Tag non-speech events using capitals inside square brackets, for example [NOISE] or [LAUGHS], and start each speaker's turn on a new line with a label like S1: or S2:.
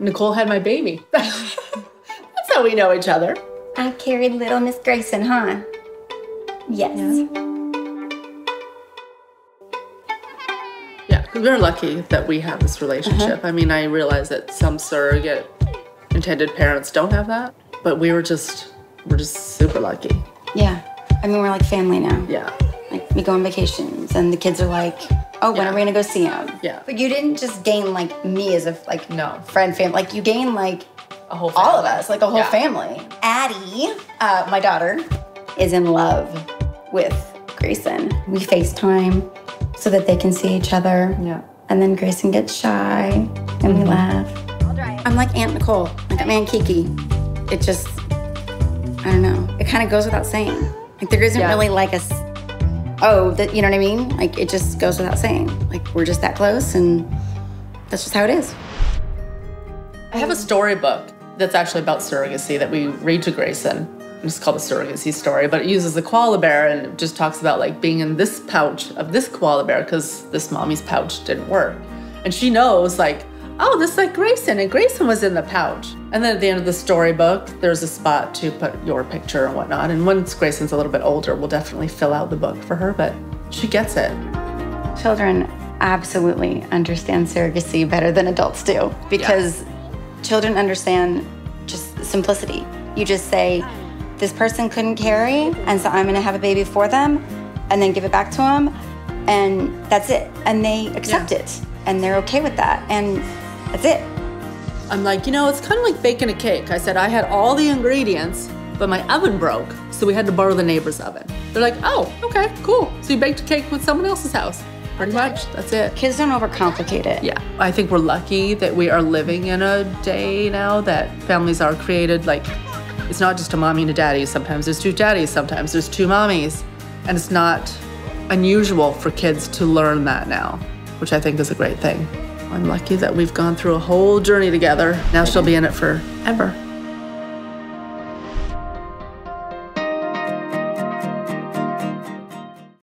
S1: Nicole had my baby. [LAUGHS] That's how we know each other.
S2: I carried little Miss Graysen, huh? Yes.
S1: Yeah, because we're lucky that we have this relationship. Uh-huh. I mean, I realize that some surrogate intended parents don't have that, but we were just, we're just super lucky.
S2: Yeah. I mean, we're like family now.
S1: Yeah.
S2: Like, we go on vacations, and the kids are like, oh, when
S1: Yeah.
S2: are we gonna go see him?
S1: Yeah.
S2: But you didn't just gain like me as a like
S1: No.
S2: friend, family. Like, you gain like
S1: A whole
S2: all of us, like a whole
S1: Yeah.
S2: family. Addie, uh, my daughter, is in love with Graysen. We FaceTime so that they can see each other.
S1: Yeah.
S2: And then Graysen gets shy and we laugh. I'm like Aunt Nicole, like I'm Aunt Kiki. It just, I don't know. It kind of goes without saying. Like there isn't
S1: Yeah.
S2: really like a, oh, that you know what I mean? Like it just goes without saying. Like we're just that close and that's just how it is.
S1: I have a storybook that's actually about surrogacy that we read to Graysen. It's called the surrogacy story, but it uses the koala bear and it just talks about like being in this pouch of this koala bear because this mommy's pouch didn't work. And she knows like, oh, this is like Graysen, and Graysen was in the pouch. And then at the end of the storybook, there's a spot to put your picture and whatnot. And once Graysen's a little bit older, we'll definitely fill out the book for her, but she gets it.
S2: Children absolutely understand surrogacy better than adults do because children understand just simplicity. You just say, this person couldn't carry, and so I'm gonna have a baby for them and then give it back to them, and that's it. And they accept
S1: Yeah.
S2: it and they're okay with that, and that's it.
S1: I'm like, you know, it's kind of like baking a cake. I said I had all the ingredients, but my oven broke, so we had to borrow the neighbor's oven. They're like, oh, okay, cool. So you baked a cake with someone else's house. Pretty much, that's it.
S2: Kids don't overcomplicate it.
S1: Yeah, I think we're lucky that we are living in a day now that families are created like it's not just a mommy and a daddy. Sometimes there's two daddies, sometimes there's two mommies. And it's not unusual for kids to learn that now, which I think is a great thing. I'm lucky that we've gone through a whole journey together. Now she'll be in it forever.